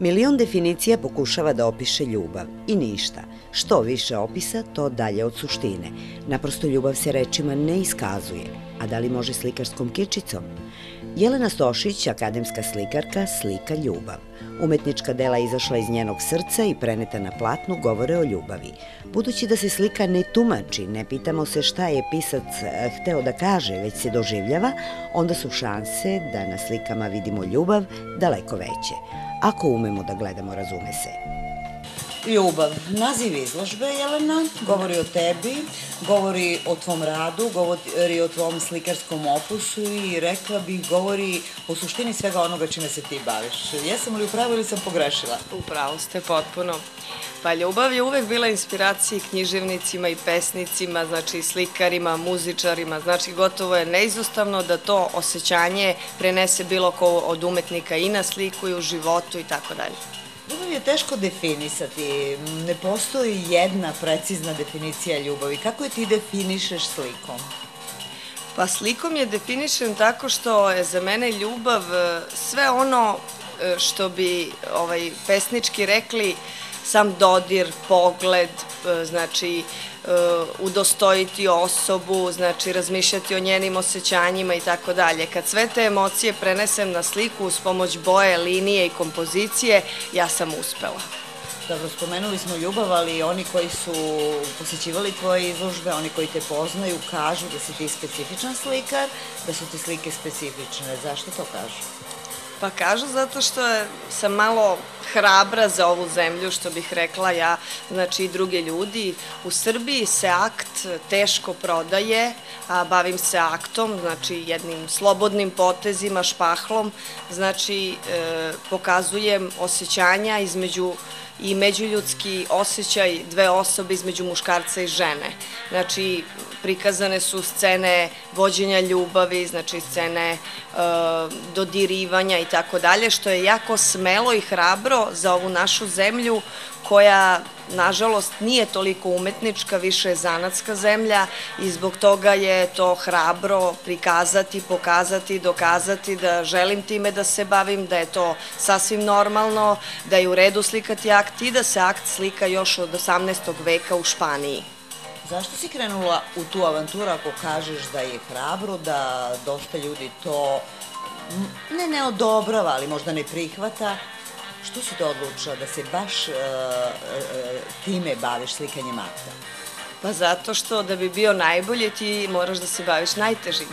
Milion definicija pokušava da opiše ljubav i ništa. Što više opisa, to dalje od suštine. Naprosto ljubav se rečima ne iskazuje. A da li može slikarskom kičicom? Jelena Stošić, akademska slikarka, slika ljubav. Umetnička dela izašla iz njenog srca i preneta na platnu govore o ljubavi. Budući da se slika ne tumači, ne pitamo se šta je pisac eh, hteo da kaže, već se doživljava, onda su šanse da na slikama vidimo ljubav daleko veće. Ako umemo da gledamo, razume se. Ljubav. Naziv izložbe, Jelena, govori o tebi, govori o tvom radu, govori o tvom slikarskom opusu i rekla bih govori o suštini svega onoga čime se ti baviš. Jesam li upravo ili sam pogrešila? Upravo ste potpuno. Pa ljubav je uvek bila inspiracija književnicima i pesnicima, znači slikarima, muzičarima, znači gotovo je neizostavno da to osjećanje prenese bilo ko od umetnika i na sliku i u životu i tako dalje. Ljubav je teško definisati. Ne postoji jedna precizna definicija ljubavi. Kako je ti definišeš slikom? Pa slikom je definišem tako što je za mene ljubav e, sve ono e, što bi ovaj, pesnički rekli sam dodir, pogled, e, znači udostojiti osobu, znači razmišljati o njenim osjećanjima i tako dalje. Kad sve te emocije prenesem na sliku uz pomoć boje, linije i kompozicije, ja sam uspela. Dobro, spomenuli smo ljubav, ali oni koji su posjećivali tvoje izložbe, oni koji te poznaju, kažu da si ti specifičan slikar, da su ti slike specifične. Zašto to kažu? Pa kažu zato što sam malo hrabra za ovu zemlju, što bih rekla ja, znači i druge ljudi. U Srbiji se akt teško prodaje, a bavim se aktom, znači jednim slobodnim potezima, špahlom, znači e, pokazujem osjećanja između i međuljudski osjećaj dve osobe između muškarca i žene. Znači, prikazane su scene vođenja ljubavi, znači scene e, dodirivanja i tako dalje, što je jako smelo i hrabro za ovu našu zemlju koja nažalost nije toliko umetnička, više je zanatska zemlja i zbog toga je to hrabro prikazati, pokazati, dokazati da želim time da se bavim, da je to sasvim normalno, da je u redu slikati akt i da se akt slika još od 18. veka u Španiji. Zašto si krenula u tu avanturu ako kažeš da je hrabro, da dosta ljudi to ne ne odobrava, ali možda ne prihvata, Što si to odlučila da se baš uh, time baviš slikanjem akta? Pa zato što da bi bio najbolji ti moraš da se baviš najtežim.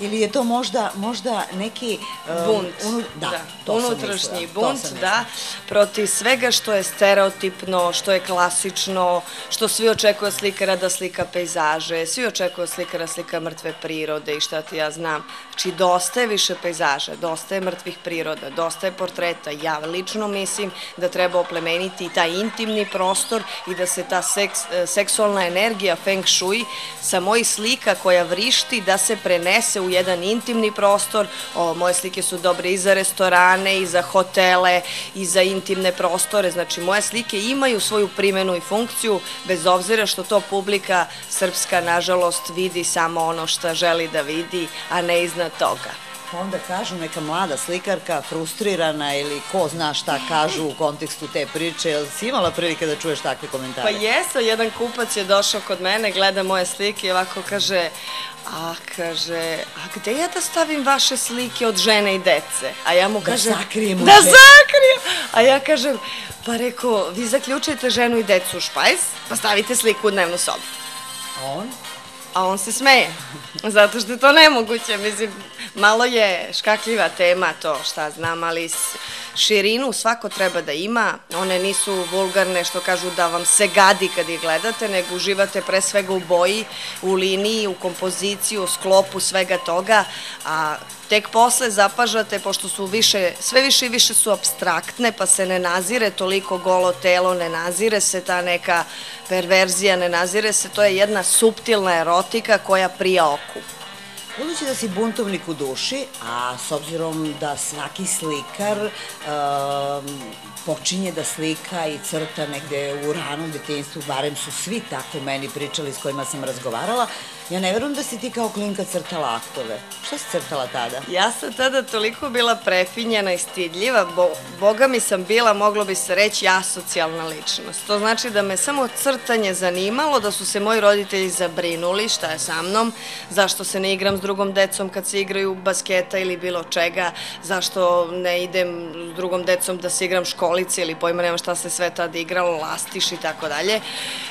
Ili je to možda, možda neki... Um, bunt, unu, da, da, to unutrašnji mislila, bunt, da, protiv svega što je stereotipno, što je klasično, što svi očekuju od slikara da slika pejzaže, svi očekuju od slikara da slika mrtve prirode i šta ti ja znam. Znači, dosta je više pejzaža, dosta je mrtvih priroda, dosta je portreta. Ja lično mislim da treba oplemeniti taj intimni prostor i da se ta seks, seksualna energija feng shui sa mojih slika koja vrišti da se prenese prenese u jedan intimni prostor. Moje slike su dobre i za restorane, i za hotele, i za intimne prostore. Znači, moje slike imaju svoju primenu i funkciju, bez obzira što to publika srpska, nažalost, vidi samo ono što želi da vidi, a ne iznad toga onda kažu neka mlada slikarka frustrirana ili ko zna šta kažu u kontekstu te priče, jel si imala prilike da čuješ takve komentare? Pa jesu, jedan kupac je došao kod mene, gleda moje slike i ovako kaže, a kaže, a gde ja da stavim vaše slike od žene i dece? A ja mu da kažem, zakrijemo da zakrijem, a ja kažem, pa reko, vi zaključujete ženu i decu u špajs, pa stavite sliku u dnevnu sobu. A on? A on se smeje, zato što je to nemoguće, mislim, malo je škakljiva tema to, šta znam, ali širinu svako treba da ima, one nisu vulgarne što kažu da vam se gadi kad ih gledate, nego uživate pre svega u boji, u liniji, u kompoziciji, u sklopu svega toga, a tek posle zapažate, pošto su više, sve više i više su abstraktne, pa se ne nazire toliko golo telo, ne nazire se ta neka perverzija, ne nazire se, to je jedna subtilna erotika koja prija oku. Budući da si buntovnik u duši, a s obzirom da svaki slikar um, počinje da slika i crta negde u ranom detinstvu, barem su svi tako meni pričali s kojima sam razgovarala, Ja ne verujem da si ti kao klinka crtala aktove. Šta si crtala tada? Ja sam tada toliko bila prefinjena i stidljiva, bo, boga mi sam bila, moglo bi se reći, asocijalna ličnost. To znači da me samo crtanje zanimalo, da su se moji roditelji zabrinuli šta je sa mnom, zašto se ne igram s drugom decom kad se igraju basketa ili bilo čega, zašto ne idem s drugom decom da se igram školice ili pojma nema šta se sve tada igralo, lastiš i tako dalje.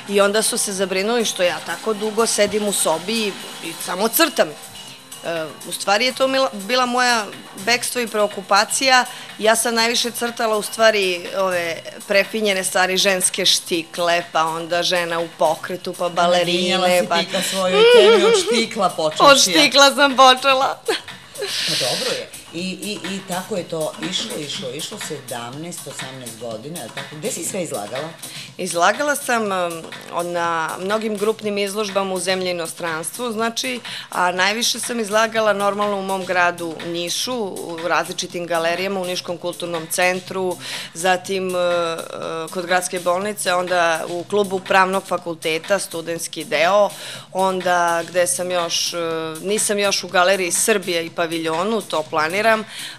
I onda su se zabrinuli što ja tako dugo sedim u sobi i, i samo crtam. E, u stvari je to bila moja bekstvo i preokupacija. Ja sam najviše crtala u stvari ove prefinjene stvari, ženske štikle, pa onda žena u pokretu, pa balerine. Vinjala si pa... ti ka svojoj temi od štikla počeš. Od štikla sam počela. Pa dobro je. I, i, I tako je to išlo, išlo, išlo 17, 18 godina, tako. Gde si sve izlagala? Izlagala sam um, na mnogim grupnim izložbama u zemlji i inostranstvu, znači, a najviše sam izlagala normalno u mom gradu Nišu, u različitim galerijama, u Niškom kulturnom centru, zatim uh, uh, kod gradske bolnice, onda u klubu pravnog fakulteta, studentski deo, onda gde sam još, uh, nisam još u galeriji Srbije i paviljonu, to planiram,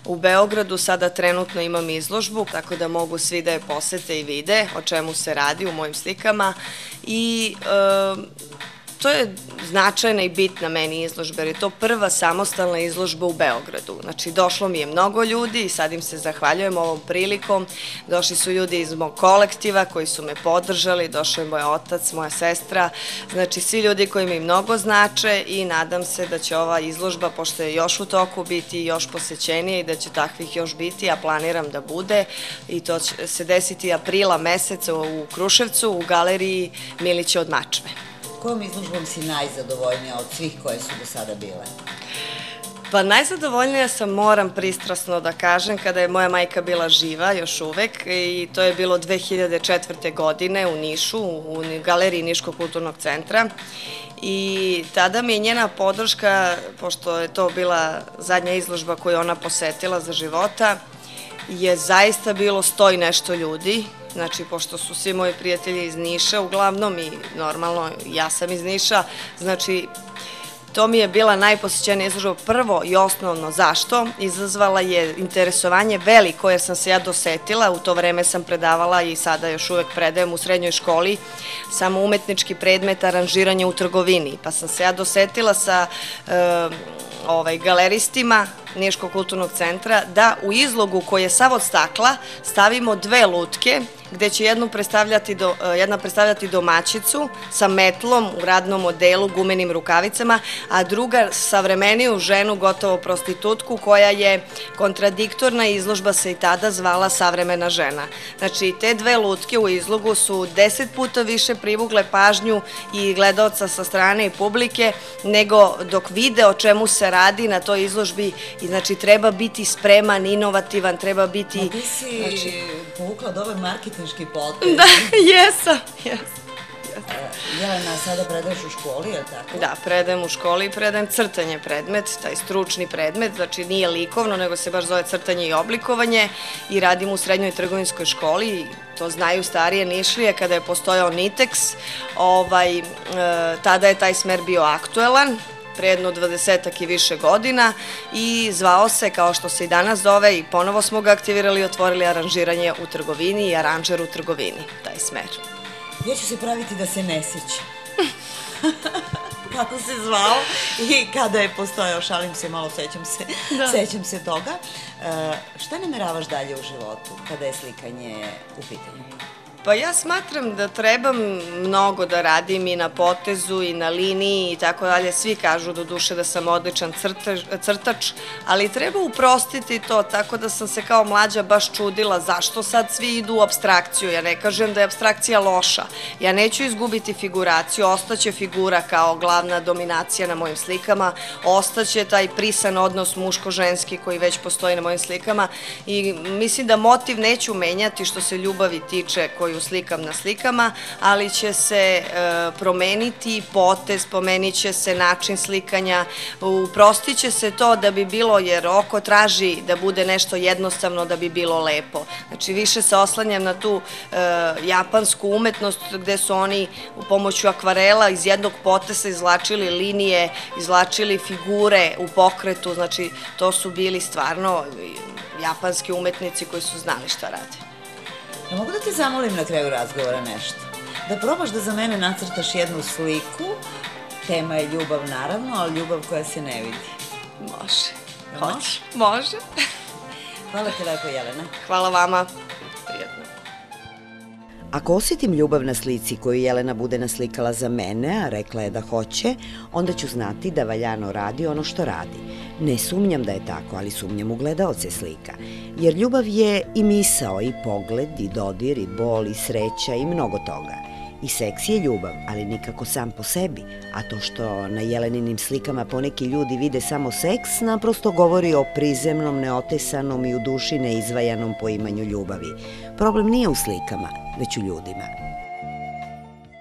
u Beogradu sada trenutno imam izložbu, tako da mogu svi da je posete i vide o čemu se radi u mojim slikama. I to je značajna i bitna meni izložba, jer je to prva samostalna izložba u Beogradu. Znači, došlo mi je mnogo ljudi i sad im se zahvaljujem ovom prilikom. Došli su ljudi iz mog kolektiva koji su me podržali, došao je moj otac, moja sestra, znači svi ljudi koji mi mnogo znače i nadam se da će ova izložba, pošto je još u toku, biti još posećenija i da će takvih još biti, a planiram da bude i to će se desiti aprila meseca u Kruševcu u galeriji Milića od Mačve. Kojom izložbom si najzadovoljnija od svih koje su do sada bile? Pa najzadovoljnija sam, moram pristrasno da kažem, kada je moja majka bila živa još uvek i to je bilo 2004. godine u Nišu, u galeriji Niškog kulturnog centra i tada mi je njena podrška, pošto je to bila zadnja izložba koju ona posetila za života, je zaista bilo stoj nešto ljudi Znači, pošto su svi moji prijatelji iz Niša uglavnom i normalno ja sam iz Niša, znači To mi je bila najposjećenija izložba prvo i osnovno. Zašto? Izazvala je interesovanje veliko jer sam se ja dosetila, u to vreme sam predavala i sada još uvek predajem u srednjoj školi samo umetnički predmet aranžiranje u trgovini. Pa sam se ja dosetila sa e, ovaj, galeristima Niškog kulturnog centra da u izlogu koji je sav od stakla stavimo dve lutke gde će jednu predstavljati do, e, jedna predstavljati domaćicu sa metlom u radnom modelu, gumenim rukavicama, a druga savremeniju ženu, gotovo prostitutku, koja je kontradiktorna izložba se i tada zvala savremena žena. Znači, te dve lutke u izlogu su deset puta više privugle pažnju i gledalca sa strane i publike, nego dok vide o čemu se radi na toj izložbi i znači treba biti spreman, inovativan, treba biti... Ma ti si znači, povukla dobar marketinški potez. Da, jesam, jesam. E, Jelena, sada predaješ u školi, je li tako? Da, predajem u školi i predajem crtanje predmet, taj stručni predmet, znači nije likovno, nego se baš zove crtanje i oblikovanje i radim u srednjoj trgovinskoj školi to znaju starije nišlije, kada je postojao Nitex, ovaj, e, tada je taj smer bio aktuelan, pre jedno dvadesetak i više godina i zvao se, kao što se i danas zove, i ponovo smo ga aktivirali i otvorili aranžiranje u trgovini i aranžer u trgovini, taj smer. Ja ću se praviti da se ne seća. kako se zvao i kada je postojao, šalim se, malo sećam se, da. sećam se toga. E, šta nameravaš dalje u životu kada je slikanje u pitanju? Pa ja smatram da trebam mnogo da radim i na potezu i na liniji i tako dalje. Svi kažu do duše da sam odličan crtač, crtač, ali treba uprostiti to, tako da sam se kao mlađa baš čudila zašto sad svi idu u abstrakciju. Ja ne kažem da je abstrakcija loša. Ja neću izgubiti figuraciju, ostaće figura kao glavna dominacija na mojim slikama, ostaće taj prisan odnos muško-ženski koji već postoji na mojim slikama i mislim da motiv neću menjati što se ljubavi tiče koju koju slikam na slikama, ali će se e, promeniti potez, pomenit će se način slikanja, uprostit će se to da bi bilo, jer oko traži da bude nešto jednostavno da bi bilo lepo. Znači više se oslanjam na tu e, japansku umetnost gde su oni u pomoću akvarela iz jednog potesa izlačili linije, izlačili figure u pokretu, znači to su bili stvarno japanski umetnici koji su znali šta rade. Ja mogu da te zamolim na kraju razgovora nešto? Da probaš da za mene nacrtaš jednu sliku, tema je ljubav naravno, ali ljubav koja se ne vidi. Može. Može? Hoće. Može. Hvala ti lepo, Jelena. Hvala vama. Ako osjetim ljubav na slici koju Jelena bude naslikala za mene, a rekla je da hoće, onda ću znati da valjano radi ono što radi. Ne sumnjam da je tako, ali sumnjam u gledaoce slika. Jer ljubav je i misao, i pogled, i dodir, i bol, i sreća, i mnogo toga. I seks je ljubav, ali nikako sam po sebi, a to što na jeleninim slikama poneki ljudi vide samo seks, naprosto govori o prizemnom, neotesanom i u duši neizvajanom poimanju ljubavi. Problem nije u slikama, već u ljudima.